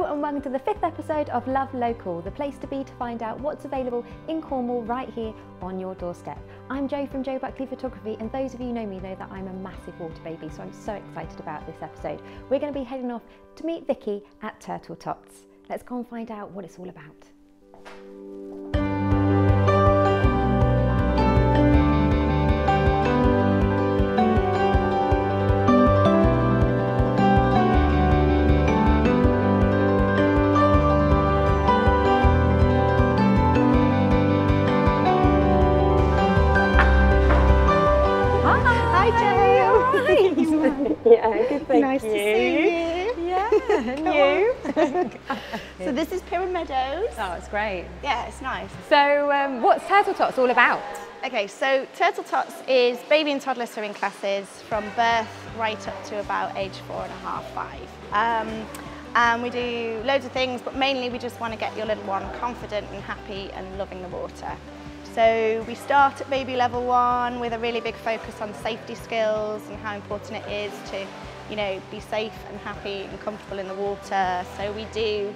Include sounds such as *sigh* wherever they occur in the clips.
Hello and welcome to the fifth episode of Love Local, the place to be to find out what's available in Cornwall right here on your doorstep. I'm Jo from Jo Buckley Photography and those of you who know me know that I'm a massive water baby so I'm so excited about this episode. We're going to be heading off to meet Vicky at Turtle Tots. Let's go and find out what it's all about. Thank nice you. to see you. Yeah, and you? *laughs* So this is Pyramid Meadows. Oh, it's great. Yeah, it's nice. So, um, what's Turtle Tots all about? Okay, so Turtle Tots is baby and toddler swimming classes from birth right up to about age four and a half, five. Um, and we do loads of things, but mainly we just want to get your little one confident and happy and loving the water. So we start at baby level one with a really big focus on safety skills and how important it is to, you know, be safe and happy and comfortable in the water. So we do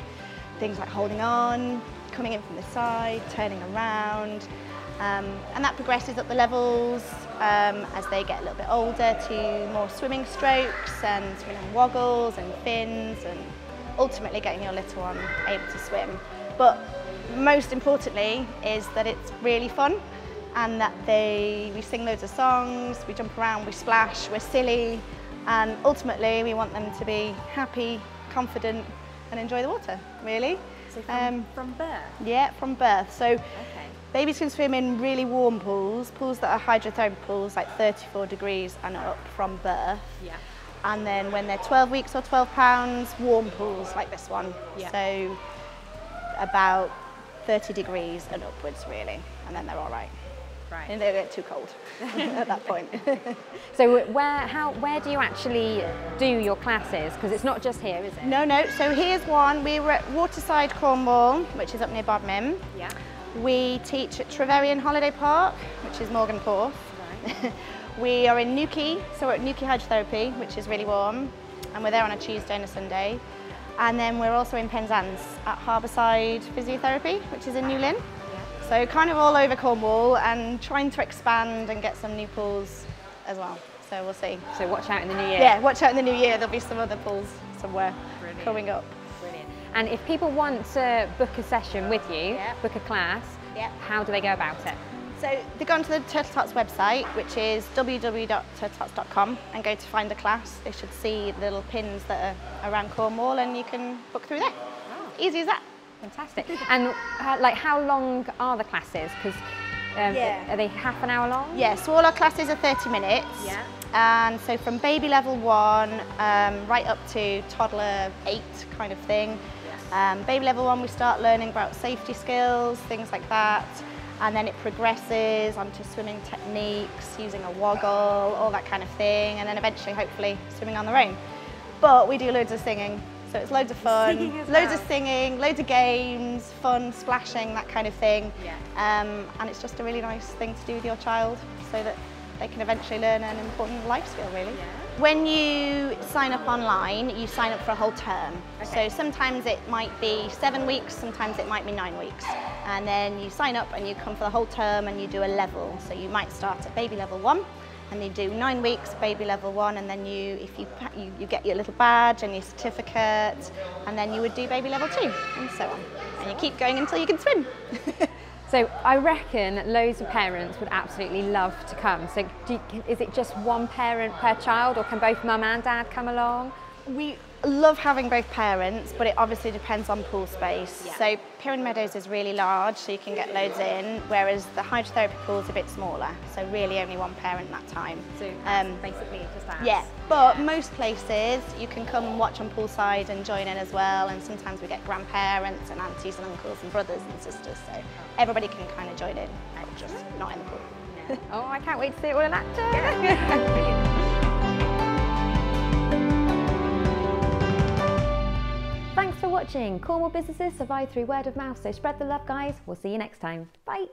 things like holding on, coming in from the side, turning around, um, and that progresses up the levels um, as they get a little bit older to more swimming strokes and swimming woggles and fins and ultimately getting your little one able to swim. But most importantly is that it's really fun and that they, we sing loads of songs, we jump around, we splash, we're silly and ultimately we want them to be happy, confident and enjoy the water, really. So from, Um, from birth? Yeah, from birth. So Okay. babies can swim in really warm pools, pools that are hydrotherapy pools like 34 degrees and up from birth. Yeah. And then when they're 12 weeks or 12 pounds, warm pools like this one. Yeah. So about 30 degrees and upwards really, and then they're all right. Right. And they get too cold *laughs* at that point. *laughs* So where how where do you actually do your classes? Because it's not just here, is it? no, no, so here's one. We were at Waterside Cornwall, which is up near Bodmin. Yeah. We teach at Trevarrian Holiday Park, which is Mawgan Porth Right. *laughs* we are in Newquay, so we're at Newquay Hydrotherapy, which is really warm, and we're there on a Tuesday and a Sunday. And then we're also in Penzance at Harbourside Physiotherapy, which is in Newlyn. So kind of all over Cornwall and trying to expand and get some new pools as well. So we'll see. So watch out in the new year. Yeah, watch out in the new year, there'll be some other pools somewhere Brilliant. coming up. Brilliant. And if people want to book a session with you, Yeah. book a class, Yeah. how do they go about it? So they go onto the Turtle Tots website, which is www.turtletots.com, and go to find a class. They should see the little pins that are around Cornwall, and you can book through there. Ah. Easy as that. Fantastic. And uh, like, how long are the classes? Because um, Yeah. are they half an hour long? Yeah, so all our classes are 30 minutes. Yeah. And so from baby level one um, right up to toddler eight kind of thing. Um, baby level one, we start learning about safety skills, things like that. And then it progresses onto swimming techniques, using a woggle, all that kind of thing. And then eventually, hopefully, swimming on their own. But we do loads of singing. So it's loads of fun, loads well. of singing, loads of games, fun, splashing, that kind of thing. Yeah. Um, and it's just a really nice thing to do with your child so that they can eventually learn an important life skill, really. Yeah. When you sign up online, you sign up for a whole term. Okay. So sometimes it might be seven weeks, sometimes it might be nine weeks. And then you sign up and you come for the whole term and you do a level. So you might start at baby level one and you do nine weeks baby level one and then you if you, you you get your little badge and your certificate and then you would do baby level two and so on and you keep going until you can swim *laughs* So I reckon loads of parents would absolutely love to come. So do is it just one parent per child, or can both mum and dad come along? We love having both parents, but it obviously depends on pool space. Yeah. So Pyramid Meadows is really large, so you can get loads in, whereas the hydrotherapy pool is a bit smaller, so really only one parent that time. So Um, basically just that. Yeah, but most places you can come and watch on poolside and join in as well, and sometimes we get grandparents and aunties and uncles and brothers and sisters, so everybody can kind of join in, just not in the pool. Oh, I can't wait to see it all in action. *laughs* *laughs* Thanks for watching. Cornwall businesses survive through word of mouth, so spread the love, guys. We'll see you next time. Bye.